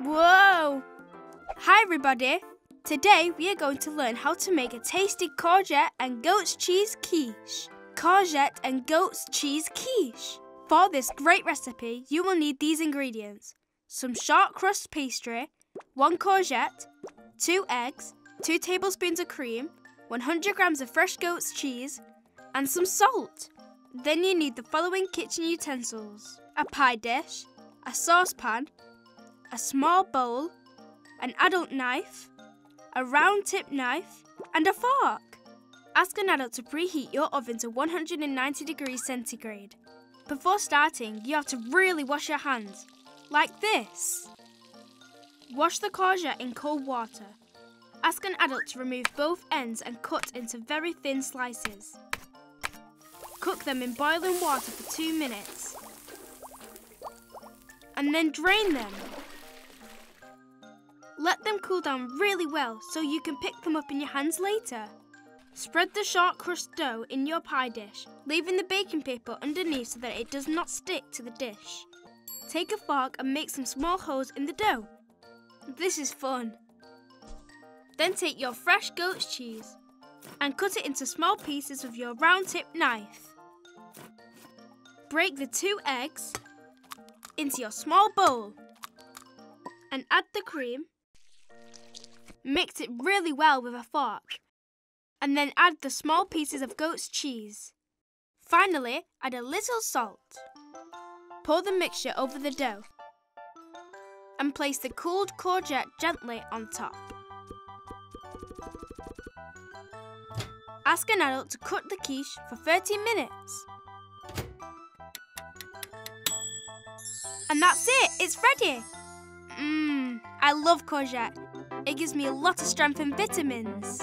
Hi everybody! Today we are going to learn how to make a tasty courgette and goat's cheese quiche. Courgette and goat's cheese quiche. For this great recipe, you will need these ingredients. Some short crust pastry, one courgette, two eggs, two tablespoons of cream, 100 grams of fresh goat's cheese, and some salt. Then you need the following kitchen utensils. A pie dish, a saucepan, a small bowl, an adult knife, a round tip knife, and a fork. Ask an adult to preheat your oven to 190 degrees centigrade. Before starting, you have to really wash your hands, like this. Wash the courgette in cold water. Ask an adult to remove both ends and cut into very thin slices. Cook them in boiling water for two minutes. And then drain them. Let them cool down really well so you can pick them up in your hands later. Spread the short crust dough in your pie dish, leaving the baking paper underneath so that it does not stick to the dish. Take a fork and make some small holes in the dough. This is fun. Then take your fresh goat's cheese and cut it into small pieces with your round tip knife. Break the two eggs into your small bowl and add the cream Mix it really well with a fork. And then add the small pieces of goat's cheese. Finally, add a little salt. Pour the mixture over the dough. And place the cooled courgette gently on top. Ask an adult to cook the quiche for 30 minutes. And that's it, it's ready. Mmm, I love courgette. It gives me a lot of strength and vitamins.